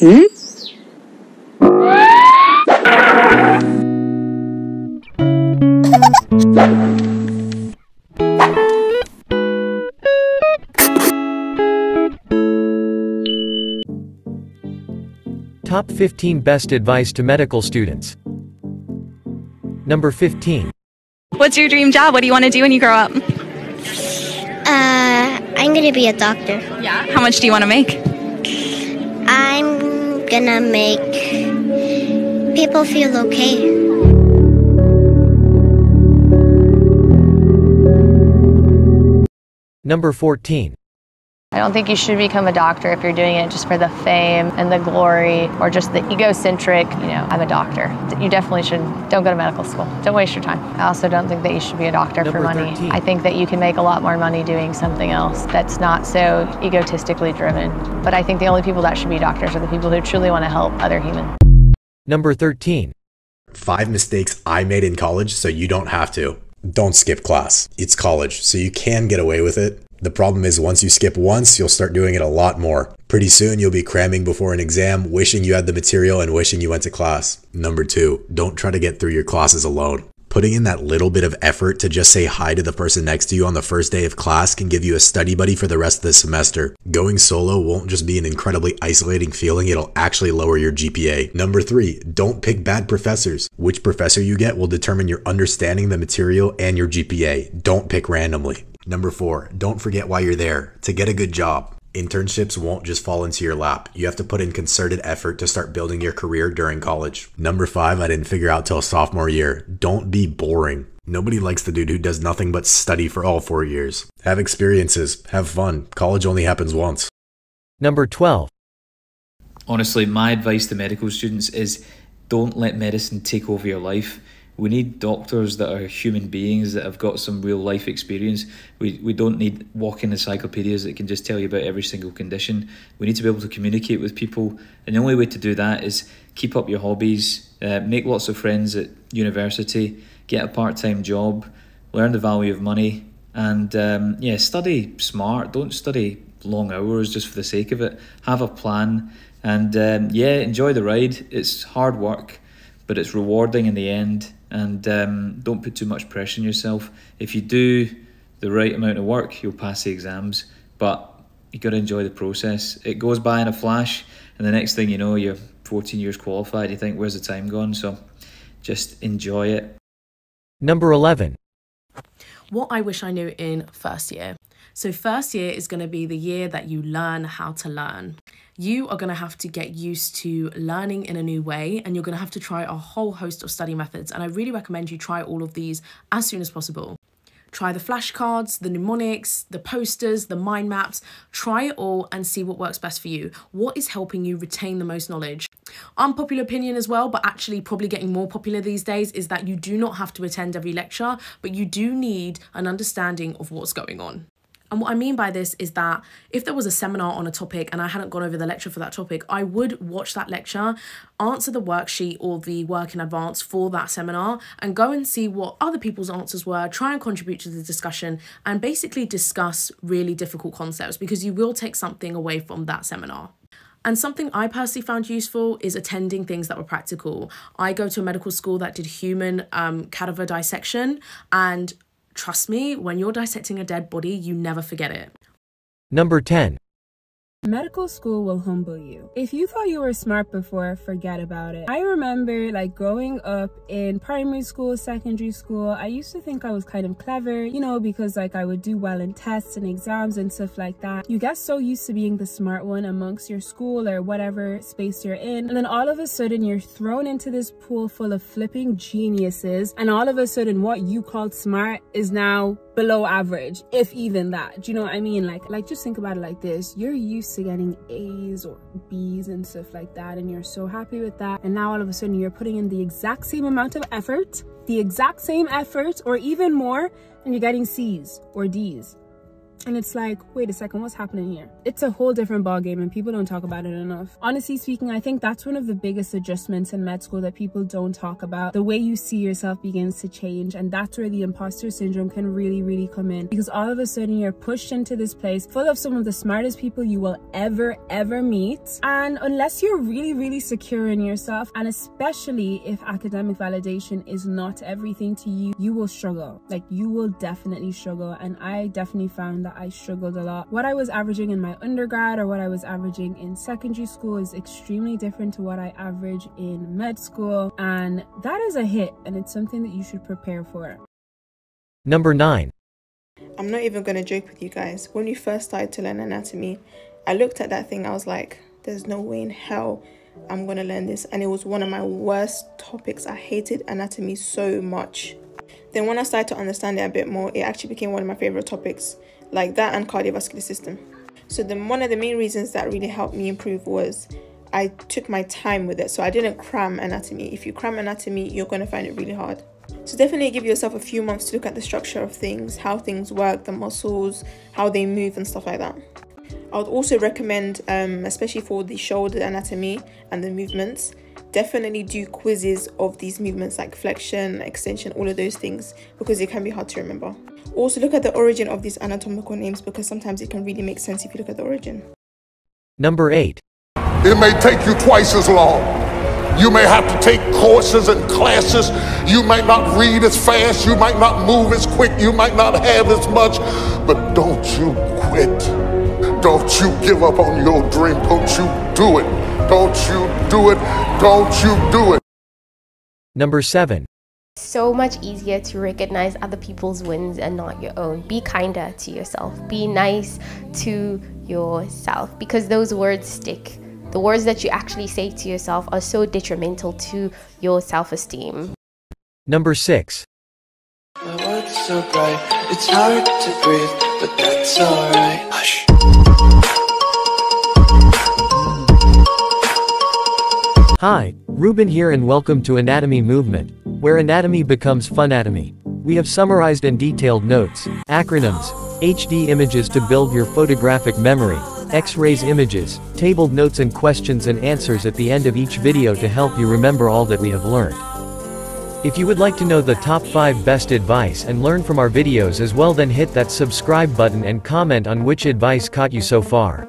Hmm? Top 15 Best Advice to Medical Students. Number 15. What's your dream job? What do you want to do when you grow up? Uh, I'm gonna be a doctor. Yeah. How much do you want to make? I'm gonna make people feel okay. Number 14. I don't think you should become a doctor if you're doing it just for the fame and the glory or just the egocentric, you know, I'm a doctor. You definitely should, don't go to medical school. Don't waste your time. I also don't think that you should be a doctor Number for money. 13. I think that you can make a lot more money doing something else that's not so egotistically driven. But I think the only people that should be doctors are the people who truly want to help other humans. Number 13. Five mistakes I made in college so you don't have to. Don't skip class. It's college, so you can get away with it. The problem is once you skip once, you'll start doing it a lot more. Pretty soon you'll be cramming before an exam, wishing you had the material and wishing you went to class. Number two, don't try to get through your classes alone. Putting in that little bit of effort to just say hi to the person next to you on the first day of class can give you a study buddy for the rest of the semester. Going solo won't just be an incredibly isolating feeling, it'll actually lower your GPA. Number three, don't pick bad professors. Which professor you get will determine your understanding the material and your GPA. Don't pick randomly. Number four, don't forget why you're there to get a good job. Internships won't just fall into your lap. You have to put in concerted effort to start building your career during college. Number five, I didn't figure out till sophomore year. Don't be boring. Nobody likes the dude who does nothing but study for all four years. Have experiences, have fun. College only happens once. Number 12. honestly, my advice to medical students is don't let medicine take over your life. We need doctors that are human beings that have got some real life experience. We, we don't need walking encyclopedias that can just tell you about every single condition. We need to be able to communicate with people, and the only way to do that is keep up your hobbies, uh, make lots of friends at university, get a part time job, learn the value of money, and um, yeah, study smart. Don't study long hours just for the sake of it. Have a plan, and um, yeah, enjoy the ride. It's hard work, but it's rewarding in the end. And um, don't put too much pressure on yourself. If you do the right amount of work, you'll pass the exams. But you got to enjoy the process. It goes by in a flash, and the next thing you know, you're 14 years qualified. You think, where's the time gone? So just enjoy it. Number 11. What I wish I knew in first year. So, first year is going to be the year that you learn how to learn. You are going to have to get used to learning in a new way, and you're going to have to try a whole host of study methods. And I really recommend you try all of these as soon as possible. Try the flashcards, the mnemonics, the posters, the mind maps. Try it all and see what works best for you. What is helping you retain the most knowledge? Unpopular opinion as well, but actually probably getting more popular these days is that you do not have to attend every lecture, but you do need an understanding of what's going on. And what I mean by this is that if there was a seminar on a topic and I hadn't gone over the lecture for that topic, I would watch that lecture, answer the worksheet or the work in advance for that seminar, and go and see what other people's answers were, try and contribute to the discussion, and basically discuss really difficult concepts because you will take something away from that seminar. And something I personally found useful is attending things that were practical. I go to a medical school that did human um, cadaver dissection, and trust me, when you're dissecting a dead body, you never forget it. Number 10. Medical school will humble you. If you thought you were smart before, forget about it. I remember like growing up in primary school, secondary school, I used to think I was kind of clever, you know, because like I would do well in tests and exams and stuff like that. You get so used to being the smart one amongst your school or whatever space you're in. And then all of a sudden you're thrown into this pool full of flipping geniuses. And all of a sudden what you called smart is now below average, if even that. Do you know what I mean? Like, like just think about it like this. You're used to getting A's or B's and stuff like that, and you're so happy with that. And now all of a sudden you're putting in the exact same amount of effort, the exact same effort, or even more, and you're getting C's or D's. And it's like wait a second what's happening here? It's a whole different ball game and people don't talk about it enough. Honestly speaking i think that's one of the biggest adjustments in med school that people don't talk about. The way you see yourself begins to change and that's where the imposter syndrome can really really come in. Because all of a sudden you're pushed into this place full of some of the smartest people you will ever ever meet. And unless you're really really secure in yourself and especially if academic validation is not everything to you you will struggle. Like you will definitely struggle. And i definitely found that I struggled a lot. What I was averaging in my undergrad or what I was averaging in secondary school is extremely different to what I average in med school. And that is a hit and it's something that you should prepare for. Number 9. I'm not even going to joke with you guys. When we first started to learn anatomy, I looked at that thing, I was like, there's no way in hell I'm going to learn this. And it was one of my worst topics. I hated anatomy so much. Then when I started to understand it a bit more, it actually became one of my favorite topics like that and cardiovascular system. So then one of the main reasons that really helped me improve was I took my time with it. So I didn't cram anatomy. If you cram anatomy, you're going to find it really hard. So definitely give yourself a few months to look at the structure of things, how things work, the muscles, how they move and stuff like that. I would also recommend, um, especially for the shoulder anatomy and the movements, definitely do quizzes of these movements like flexion, extension, all of those things because it can be hard to remember. Also look at the origin of these anatomical names because sometimes it can really make sense if you look at the origin. Number 8. It may take you twice as long. You may have to take courses and classes. You might not read as fast. You might not move as quick. You might not have as much. But don't you quit. Don't you give up on your dream. Don't you do it. Don't you do it. Don't you do it. Number 7. So much easier to recognize other people's wins and not your own. Be kinder to yourself. Be nice to yourself because those words stick. The words that you actually say to yourself are so detrimental to your self esteem. Number 6. My world's so bright, it's hard to breathe, but that's alright. Hi, Ruben here and welcome to Anatomy Movement, where anatomy becomes funatomy. We have summarized and detailed notes, acronyms, HD images to build your photographic memory, X-rays images, tabled notes and questions and answers at the end of each video to help you remember all that we have learned. If you would like to know the top 5 best advice and learn from our videos as well then hit that subscribe button and comment on which advice caught you so far.